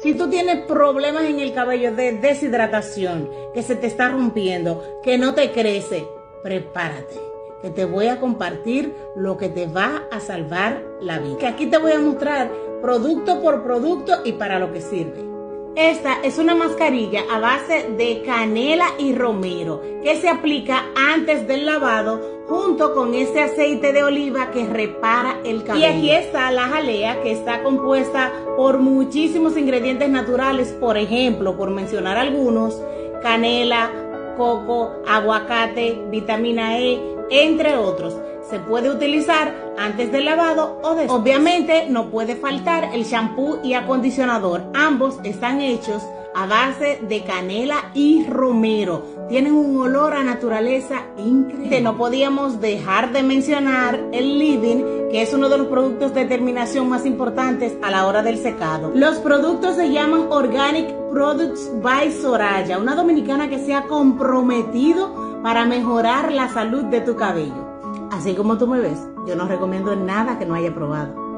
Si tú tienes problemas en el cabello de deshidratación, que se te está rompiendo, que no te crece, prepárate, que te voy a compartir lo que te va a salvar la vida. Que aquí te voy a mostrar producto por producto y para lo que sirve. Esta es una mascarilla a base de canela y romero que se aplica antes del lavado junto con este aceite de oliva que repara el cabello. Y aquí está la jalea que está compuesta por muchísimos ingredientes naturales, por ejemplo, por mencionar algunos, canela, coco, aguacate, vitamina E, entre otros. Se puede utilizar antes del lavado o después. Obviamente no puede faltar el shampoo y acondicionador. Ambos están hechos a base de canela y romero. Tienen un olor a naturaleza increíble. No podíamos dejar de mencionar el Living, que es uno de los productos de terminación más importantes a la hora del secado. Los productos se llaman Organic Products by Soraya, una dominicana que se ha comprometido para mejorar la salud de tu cabello. Así como tú me ves, yo no recomiendo nada que no haya probado.